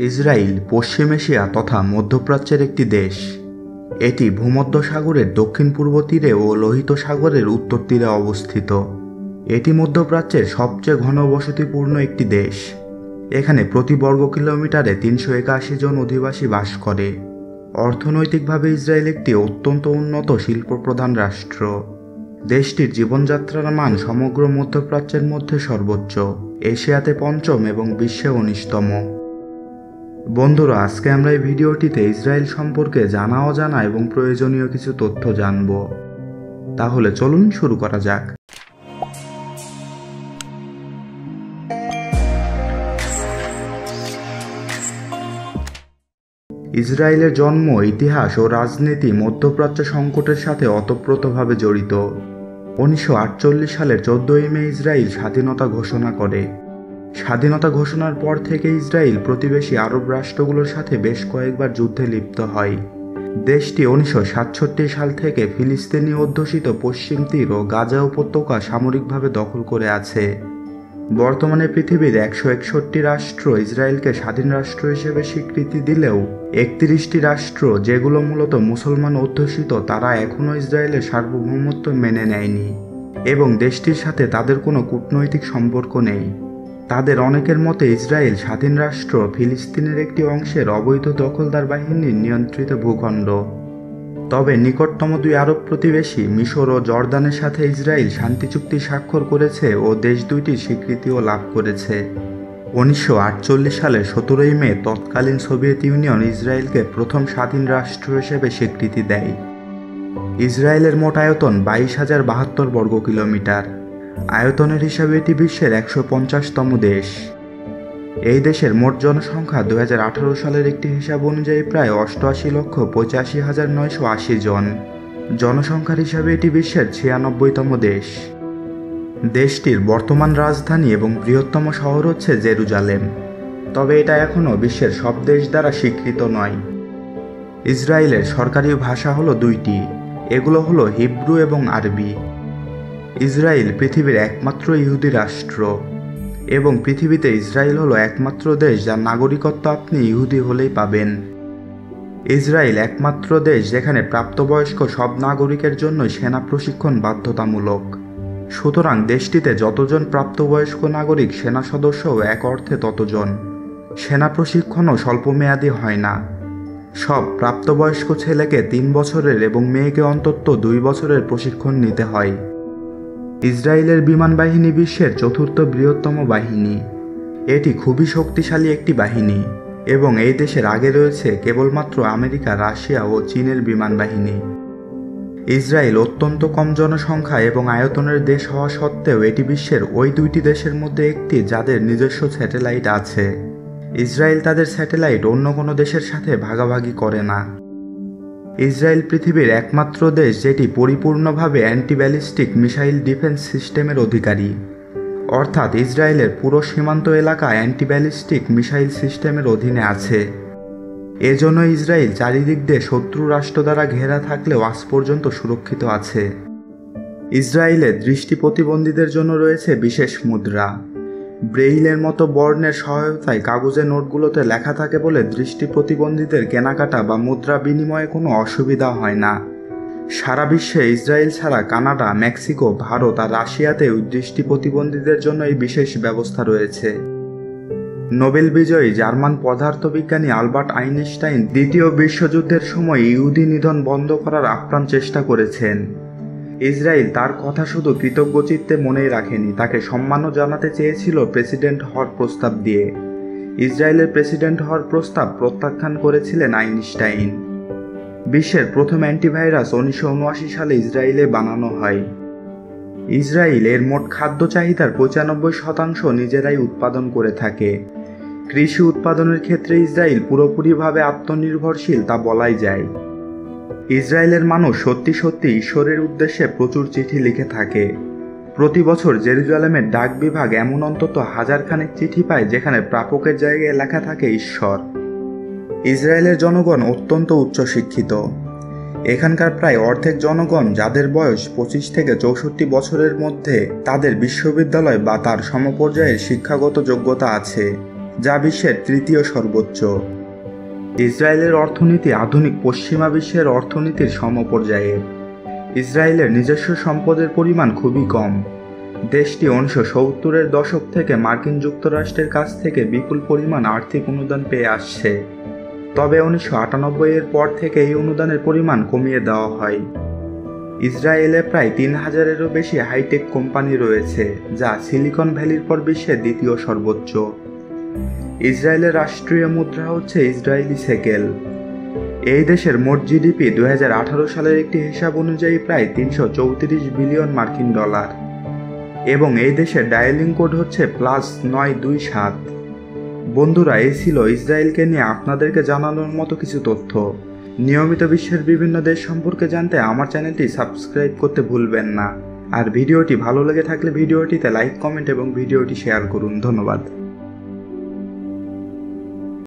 Israel পশ্চিম Asia তথা মধ্যপ্রাচ্যের একটি দেশ। এটি ভূমধ্যসাগরের দক্ষিণ পূর্ব তীরে ও লোহিত সাগরের উত্তর তীরে অবস্থিত। এটি মধ্যপ্রাচ্যের সবচেয়ে ঘনবসতিপূর্ণ একটি দেশ। এখানে প্রতি বর্গ কিলোমিটারে তিনশো একাশি জন অধিবাসী বাস করে। অর্থনৈতিকভাবে ইসরায়েল একটি অত্যন্ত উন্নত শিল্পপ্রধান রাষ্ট্র। দেশটির জীবনযাত্রার মান সমগ্র মধ্যপ্রাচ্যের মধ্যে সর্বোচ্চ। এশিয়াতে পঞ্চম এবং বিশ্বে উনিশতম। বন্ধুরা, আজকে আমরা এই ভিডিওটিতে ইসরায়েল সম্পর্কে জানা, অজানা এবং প্রয়োজনীয় কিছু তথ্য জানব। তাহলে চলুন শুরু করা যাক। ইসরায়েলের জন্ম, ইতিহাস ও রাজনীতি মধ্যপ্রাচ্য সংকটের সাথে অতপ্রতভাবে জড়িত। উনিশশো আটচল্লিশ সালের চোদ্দই মে ইসরায়েল স্বাধীনতা ঘোষণা করে। স্বাধীনতা ঘোষণার পর থেকে ইসরায়েল প্রতিবেশী আরব রাষ্ট্রগুলোর সাথে বেশ কয়েকবার যুদ্ধে লিপ্ত হয়। দেশটি উনিশশো সাতষট্টি সাল থেকে ফিলিস্তিনি অধ্যুষিত পশ্চিম তীর ও গাজা উপত্যকা সামরিকভাবে দখল করে আছে। বর্তমানে পৃথিবীর একশো একষট্টি রাষ্ট্র ইসরায়েলকে স্বাধীন রাষ্ট্র হিসেবে স্বীকৃতি দিলেও একত্রিশটি রাষ্ট্র, যেগুলো মূলত মুসলমান অধ্যুষিত, তারা এখনও ইসরায়েলের সার্বভৌমত্ব মেনে নেয়নি এবং দেশটির সাথে তাদের কোনো কূটনৈতিক সম্পর্ক নেই। তাদের অনেকের মতে ইসরায়েল স্বাধীন রাষ্ট্র ফিলিস্তিনের একটি অংশের অবৈধ দখলদার বাহিনীর নিয়ন্ত্রিত ভূখণ্ড। তবে নিকটতম দুই আরব প্রতিবেশী মিশর ও জর্দানের সাথে ইসরায়েল শান্তি চুক্তি স্বাক্ষর করেছে ও দেশ দুইটির স্বীকৃতিও লাভ করেছে। উনিশশো সালের সতেরোই মে তৎকালীন সোভিয়েত ইউনিয়ন ইসরায়েলকে প্রথম স্বাধীন রাষ্ট্র হিসেবে স্বীকৃতি দেয়। ইসরায়েলের মোট আয়তন বাইশ হাজার বাহাত্তর বর্গ কিলোমিটার আয়তনের হিসাবে এটি বিশ্বের একশো পঞ্চাশতম দেশ। এই দেশের মোট জনসংখ্যা দু হাজার আঠারো সালের একটি হিসাব অনুযায়ী প্রায় অষ্টআশি লক্ষ পঁচাশি হাজার নয়শো আশি জন। জনসংখ্যার হিসাবে এটি বিশ্বের ছিয়ানব্বইতম দেশ। দেশটির বর্তমান রাজধানী এবং বৃহত্তম শহর হচ্ছে জেরুজালেম। তবে এটা এখনও বিশ্বের সব দেশ দ্বারা স্বীকৃত নয়। ইসরায়েলের সরকারি ভাষা হলো দুইটি। এগুলো হলো হিব্রু এবং আরবি। ইসরায়েল পৃথিবীর একমাত্র ইহুদি রাষ্ট্র এবং পৃথিবীতে ইসরায়েল হলো একমাত্র দেশ যার নাগরিকত্ব আপনি ইহুদি হলেই পাবেন। ইসরায়েল একমাত্র দেশ যেখানে প্রাপ্তবয়স্ক সব নাগরিকের জন্য সেনা প্রশিক্ষণ বাধ্যতামূলক। সুতরাং দেশটিতে যতজন প্রাপ্তবয়স্ক নাগরিক, সেনা সদস্যও এক অর্থে ততজন। সেনা প্রশিক্ষণও স্বল্পমেয়াদী হয় না। সব প্রাপ্তবয়স্ক ছেলেকে তিন বছরের এবং মেয়েকে অন্তত দুই বছরের প্রশিক্ষণ নিতে হয়। ইসরায়েলের বিমান বাহিনী বিশ্বের চতুর্থ বৃহত্তম বাহিনী। এটি খুবই শক্তিশালী একটি বাহিনী এবং এই দেশের আগে রয়েছে কেবলমাত্র আমেরিকা, রাশিয়া ও চীনের বিমান বাহিনী ইসরায়েল অত্যন্ত কম জনসংখ্যা এবং আয়তনের দেশ হওয়া সত্ত্বেও এটি বিশ্বের ওই দুইটি দেশের মধ্যে একটি যাদের নিজস্ব স্যাটেলাইট আছে। ইসরায়েল তাদের স্যাটেলাইট অন্য কোনো দেশের সাথে ভাগাভাগি করে না। ইসরায়েল পৃথিবীর একমাত্র দেশ যেটি পরিপূর্ণভাবে অ্যান্টিব্যালিস্টিক মিসাইল ডিফেন্স সিস্টেমের অধিকারী। অর্থাৎ ইসরায়েলের পুরো সীমান্ত এলাকা অ্যান্টিব্যালিস্টিক মিসাইল সিস্টেমের অধীনে আছে। এজন্য ইসরায়েল চারিদিক দিয়ে শত্রু রাষ্ট্র দ্বারা ঘেরা থাকলেও আজ পর্যন্ত সুরক্ষিত আছে। ইসরায়েলের দৃষ্টি প্রতিবন্ধীদের জন্য রয়েছে বিশেষ মুদ্রা। ব্রেইলের মতো বর্ণের সহায়তায় কাগজে নোটগুলোতে লেখা থাকে বলে দৃষ্টি প্রতিবন্ধীদের কেনাকাটা বা মুদ্রা বিনিময়ে কোনো অসুবিধা হয় না। সারা বিশ্বে ইসরায়েল ছাড়া কানাডা, মেক্সিকো, ভারত আর রাশিয়াতেও দৃষ্টি প্রতিবন্ধীদের জন্য এই বিশেষ ব্যবস্থা রয়েছে। নোবেল বিজয়ী জার্মান পদার্থবিজ্ঞানী আলবার্ট আইনস্টাইন দ্বিতীয় বিশ্বযুদ্ধের সময় ইহুদি নিধন বন্ধ করার আপ্রাণ চেষ্টা করেছেন। ইসরায়েল তার কথা শুধু কৃতজ্ঞচিত্তে মনেই রাখেনি, তাকে সম্মানও জানাতে চেয়েছিল প্রেসিডেন্ট হওয়ার প্রস্তাব দিয়ে। ইসরায়েলের প্রেসিডেন্ট হওয়ার প্রস্তাব প্রত্যাখ্যান করেছিলেন আইনস্টাইন। বিশ্বের প্রথম অ্যান্টিভাইরাস উনিশশো সালে ইসরায়েলে বানানো হয়। ইসরায়েল এর মোট খাদ্য চাহিদার পঁচানব্বই শতাংশ নিজেরাই উৎপাদন করে থাকে। কৃষি উৎপাদনের ক্ষেত্রে ইসরায়েল পুরোপুরিভাবে আত্মনির্ভরশীল তা বলাই যায়। ইসরায়েলের মানুষ সত্যি সত্যি ঈশ্বরের উদ্দেশ্যে প্রচুর চিঠি লিখে থাকে। প্রতি বছর জেরুজালেমের ডাক বিভাগ এমন অন্তত হাজারখানেক চিঠি পায় যেখানে প্রাপকের জায়গায় লেখা থাকে ঈশ্বর। ইসরায়েলের জনগণ অত্যন্ত উচ্চশিক্ষিত। এখানকার প্রায় অর্ধেক জনগণ যাদের বয়স পঁচিশ থেকে চৌষট্টি বছরের মধ্যে তাদের বিশ্ববিদ্যালয় বা তার সমপর্যায়ের শিক্ষাগত যোগ্যতা আছে, যা বিশ্বের তৃতীয় সর্বোচ্চ। ইসরায়েলের অর্থনীতি আধুনিক পশ্চিমা বিশ্বের অর্থনীতির সমপর্যায়ে। ইসরায়েলের নিজস্ব সম্পদের পরিমাণ খুবই কম। দেশটি উনিশশো সত্তরের দশক থেকে মার্কিন যুক্তরাষ্ট্রের কাছ থেকে বিপুল পরিমাণ আর্থিক অনুদান পেয়ে আসছে। তবে উনিশশো আটানব্বই এর পর থেকে এই অনুদানের পরিমাণ কমিয়ে দেওয়া হয়। ইসরায়েলে প্রায় তিন হাজারেরও বেশি হাইটেক কোম্পানি রয়েছে, যা সিলিকন ভ্যালির পর বিশ্বের দ্বিতীয় সর্বোচ্চ। ইসরায়েলের রাষ্ট্রীয় মুদ্রা হচ্ছে ইসরায়েলি সেকেল। এই দেশের মোট জিডিপি দুই হাজার আঠারো সালের একটি হিসাব অনুযায়ী প্রায় তিনশো চৌত্রিশ বিলিয়ন মার্কিন ডলার। এবং এই দেশের ডায়ালিং কোড হচ্ছে প্লাস নয় দুই সাত। বন্ধুরা, এই ছিল ইসরায়েলকে নিয়ে আপনাদেরকে জানানোর মতো কিছু তথ্য। নিয়মিত বিশ্বের বিভিন্ন দেশ সম্পর্কে জানতে আমার চ্যানেলটি সাবস্ক্রাইব করতে ভুলবেন না। আর ভিডিওটি ভালো লেগে থাকলে ভিডিওটিতে লাইক, কমেন্ট এবং ভিডিওটি শেয়ার করুন। ধন্যবাদ।